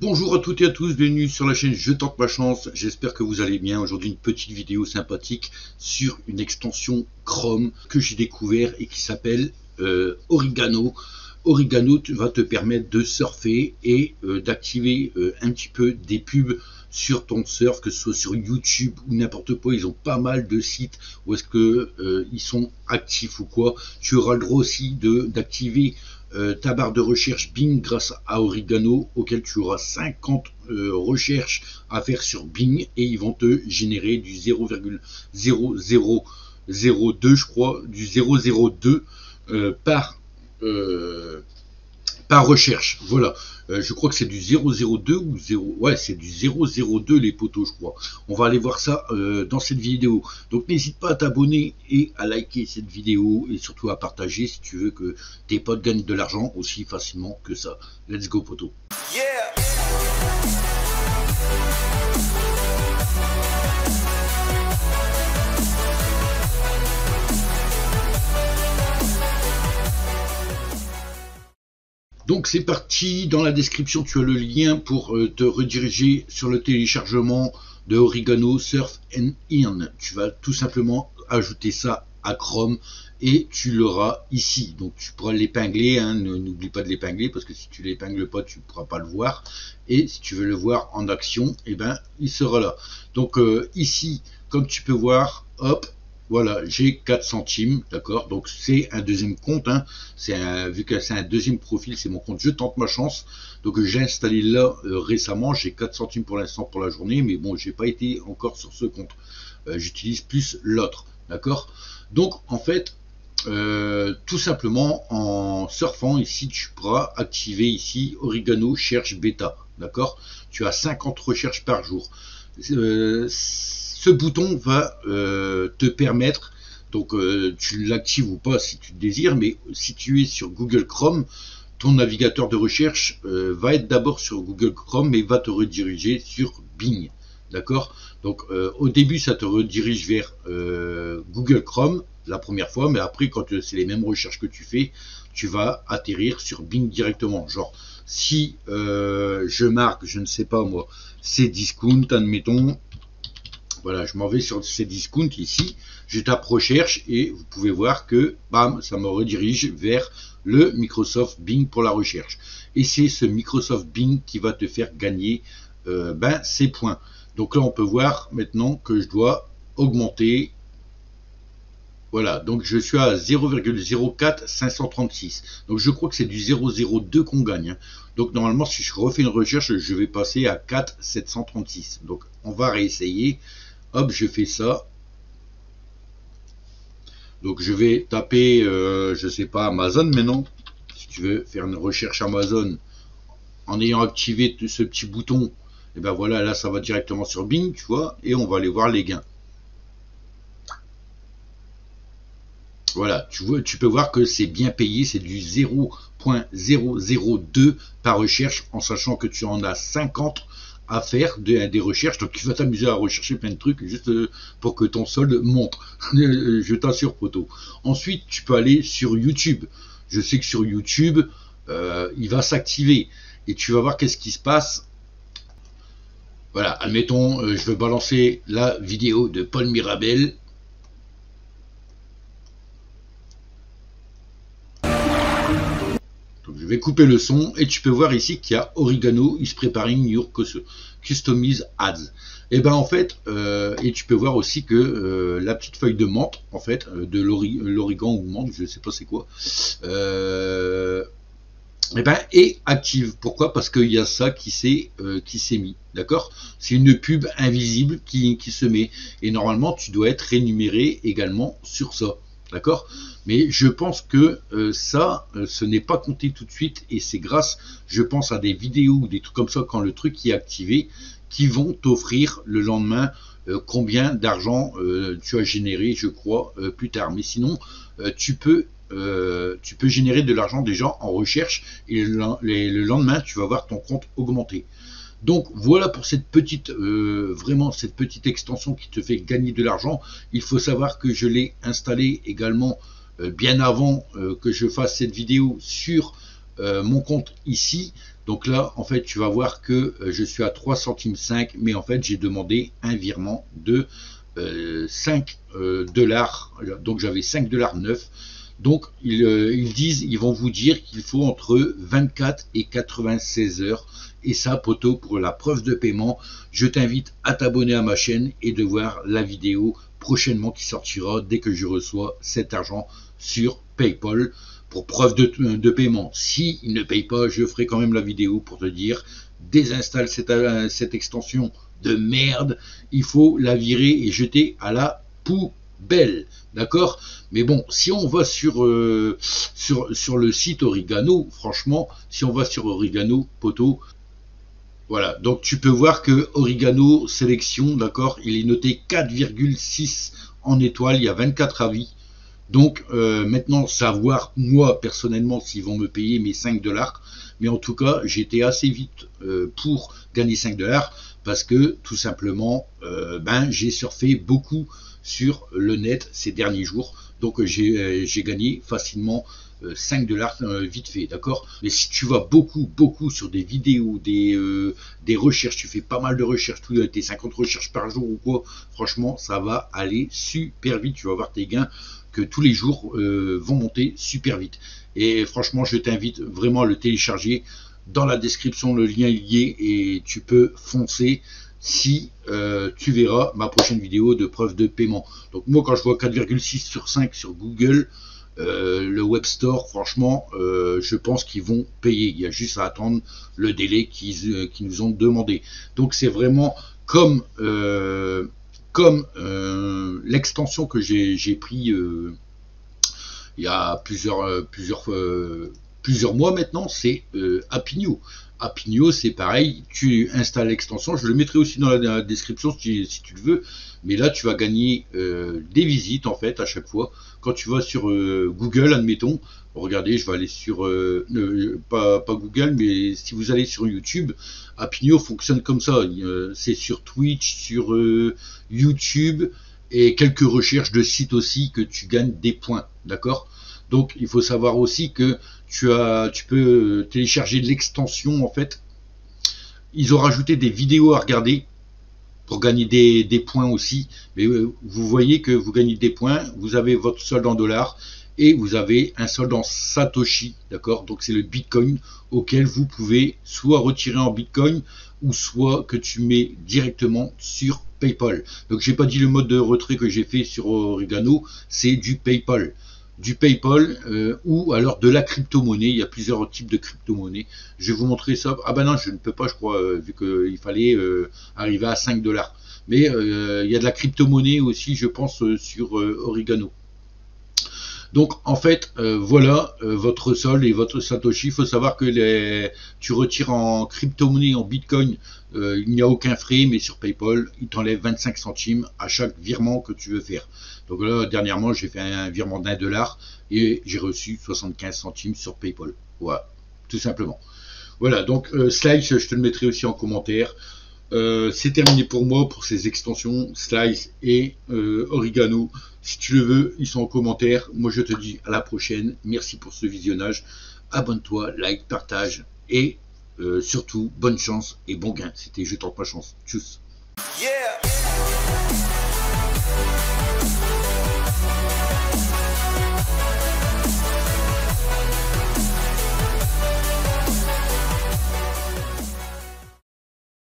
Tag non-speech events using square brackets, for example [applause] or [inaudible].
Bonjour à toutes et à tous, bienvenue sur la chaîne Je tente ma chance, j'espère que vous allez bien. Aujourd'hui une petite vidéo sympathique sur une extension Chrome que j'ai découvert et qui s'appelle euh, Origano. Origano va te permettre de surfer et euh, d'activer euh, un petit peu des pubs sur ton surf, que ce soit sur YouTube ou n'importe quoi. Ils ont pas mal de sites où est-ce que ils sont actifs ou quoi. Tu auras le droit aussi d'activer euh, ta barre de recherche Bing grâce à Origano auquel tu auras 50 euh, recherches à faire sur Bing et ils vont te générer du 0,0002 je crois du 002 euh, par par recherche. Voilà. Euh, je crois que c'est du 002 ou 0. Ouais, c'est du 002 les poteaux, je crois. On va aller voir ça euh, dans cette vidéo. Donc n'hésite pas à t'abonner et à liker cette vidéo et surtout à partager si tu veux que tes potes gagnent de l'argent aussi facilement que ça. Let's go poteau. Donc c'est parti, dans la description tu as le lien pour euh, te rediriger sur le téléchargement de Oregano Surf and In. Tu vas tout simplement ajouter ça à Chrome et tu l'auras ici. Donc tu pourras l'épingler, hein. n'oublie pas de l'épingler parce que si tu l'épingles pas tu ne pourras pas le voir. Et si tu veux le voir en action, eh ben il sera là. Donc euh, ici, comme tu peux voir, hop, voilà, j'ai 4 centimes, d'accord Donc c'est un deuxième compte, hein. un, vu que c'est un deuxième profil, c'est mon compte Je tente ma chance. Donc j'ai installé là euh, récemment, j'ai 4 centimes pour l'instant pour la journée, mais bon, j'ai pas été encore sur ce compte. Euh, j'utilise plus l'autre, d'accord Donc en fait, euh, tout simplement en surfant ici, tu pourras activer ici Oregano cherche bêta, d'accord Tu as 50 recherches par jour ce bouton va euh, te permettre, donc euh, tu l'actives ou pas si tu le désires, mais si tu es sur Google Chrome, ton navigateur de recherche euh, va être d'abord sur Google Chrome, mais va te rediriger sur Bing. D'accord? Donc au début, ça te redirige vers Google Chrome la première fois, mais après, quand c'est les mêmes recherches que tu fais, tu vas atterrir sur Bing directement. Genre, si je marque, je ne sais pas moi, c'est discount, admettons, voilà, je m'en vais sur ces discounts ici, je tape recherche et vous pouvez voir que, bam, ça me redirige vers le Microsoft Bing pour la recherche. Et c'est ce Microsoft Bing qui va te faire gagner euh, ben, ces points. Donc là, on peut voir maintenant que je dois augmenter. Voilà, donc je suis à 0,04536. Donc je crois que c'est du 0,02 qu'on gagne. Hein. Donc normalement, si je refais une recherche, je vais passer à 4,736. Donc on va réessayer. Hop, je fais ça. Donc je vais taper, euh, je sais pas, Amazon maintenant. Si tu veux faire une recherche Amazon en ayant activé ce petit bouton, et eh ben voilà, là ça va directement sur Bing, tu vois, et on va aller voir les gains. Voilà, tu, vois, tu peux voir que c'est bien payé, c'est du 0.002 par recherche, en sachant que tu en as 50 à faire des, recherches. Donc tu vas t'amuser à rechercher plein de trucs juste euh, pour que ton solde monte. [laughs] Je t'assure, poteau. Ensuite, tu peux aller sur YouTube. Je sais que sur YouTube, euh, il va s'activer. Et tu vas voir qu'est-ce qui se passe. Voilà, admettons, euh, je veux balancer la vidéo de Paul Mirabel. Vais couper le son et tu peux voir ici qu'il y a Oregano is preparing your customize ads. Et eh ben en fait, euh, et tu peux voir aussi que euh, la petite feuille de menthe, en fait, euh, de l'origan ou menthe, je ne sais pas c'est quoi, et eh ben, est active. Pourquoi? Parce qu'il y a ça qui s'est qui s'est mis, d'accord? C'est une pub invisible qui, qui se met. Et normalement, tu dois être rémunéré également sur ça. D'accord? Mais je pense que euh, ça, euh, ce n'est pas compté tout de suite et c'est grâce, je pense, à des vidéos ou des trucs comme ça quand le truc est activé qui vont t'offrir le lendemain euh, combien d'argent tu as généré, je crois, plus tard. Mais sinon, tu peux tu peux générer de l'argent déjà en recherche et le lendemain, tu vas voir ton compte augmenter. Donc voilà pour cette petite, euh, vraiment cette petite extension qui te fait gagner de l'argent. Il faut savoir que je l'ai installé également euh, bien avant euh, que je fasse cette vidéo sur mon compte ici. Donc là, en fait, tu vas voir que je suis à 3 centimes 5, mais en fait, j'ai demandé un virement de 5 dollars. Donc j'avais 5 dollars 9. Donc ils, disent, ils vont vous dire qu'il faut entre 24 et 96 heures. Et ça, poteau, pour la preuve de paiement, je t'invite à t'abonner à ma chaîne et de voir la vidéo prochainement qui sortira dès que je reçois cet argent sur PayPal pour preuve de, paiement. Si il ne paye pas, je ferai quand même la vidéo pour te dire désinstalle cette, cette extension de merde. Il faut la virer et jeter à la poubelle. D'accord? Mais bon, si on va sur, euh, sur, sur le site Origano, franchement, si on va sur Origano, poteau, voilà, donc tu peux voir que Origano Sélection, d'accord, il est noté 4,6 en étoile, il y a 24 avis. Donc euh, maintenant, savoir moi personnellement s'ils vont me payer mes 5 dollars. Mais en tout cas, j'étais assez vite euh, pour gagner 5 dollars parce que tout simplement, ben j'ai surfé beaucoup sur le net ces derniers jours. Donc j'ai gagné facilement 5 euh, dollars euh, vite fait, d'accord? Mais si tu vas beaucoup, beaucoup sur des vidéos, des, euh, des recherches, tu fais pas mal de recherches, tout, tes 50 recherches par jour ou quoi, franchement, ça va aller super vite. Tu vas voir tes gains que tous les jours vont monter super vite. Et franchement, je t'invite vraiment à le télécharger. Dans la description, le lien est lié et tu peux foncer si tu verras ma prochaine vidéo de preuve de paiement. Donc moi, quand je vois 4,6 sur 5 sur Google, euh, le web store, franchement, euh, je pense qu'ils vont payer. Il y a juste à attendre le délai qu'ils euh, nous ont demandé. Donc c'est vraiment comme, l'extension que j'ai pris il y a plusieurs, plusieurs, plusieurs mois maintenant, c'est Apigno. Apigno, c'est pareil, tu installes l'extension, je le mettrai aussi dans la, description si, tu le veux, mais là tu vas gagner euh, des visites en fait à chaque fois. Quand tu vas sur euh, Google, admettons, regardez, je vais aller sur, euh, pas, Google, mais si vous allez sur YouTube, Apigno fonctionne comme ça, c'est sur Twitch, sur YouTube, et quelques recherches de sites aussi que tu gagnes des points, d'accord? Donc il faut savoir aussi que tu, peux télécharger l'extension en fait. Ils ont rajouté des vidéos à regarder pour gagner des, points aussi. Mais euh, vous voyez que vous gagnez des points, vous avez votre solde en dollars et vous avez un solde en Satoshi, d'accord? Donc c'est le Bitcoin auquel vous pouvez soit retirer en Bitcoin ou soit que tu mets directement sur PayPal. Donc j'ai pas dit le mode de retrait que j'ai fait sur Oregano, c'est du PayPal du PayPal euh, ou alors de la crypto-monnaie. Il y a plusieurs types de crypto-monnaie. Je vais vous montrer ça. Ah ben non, je ne peux pas, je crois, euh, vu qu'il fallait euh, arriver à 5 dollars. Mais il y a de la crypto-monnaie aussi, je pense, sur Oregano. Donc en fait, voilà votre sol et votre Satoshi. Il faut savoir que les, tu retires en crypto-monnaie, en Bitcoin, il n'y a aucun frais, mais sur PayPal, il t'enlève 25 centimes à chaque virement que tu veux faire. Donc là, dernièrement, j'ai fait un virement d'un dollar et j'ai reçu 75 centimes sur PayPal. Voilà, tout simplement. Voilà, donc euh, Slice, je te le mettrai aussi en commentaire. Euh, c'est terminé pour moi pour ces extensions Slice et euh, Oregano. Si tu le veux, ils sont en commentaire. Moi, je te dis à la prochaine. Merci pour ce visionnage. Abonne-toi, like, partage et surtout, bonne chance et bon gain. C'était Je tente ma chance. Tchuss.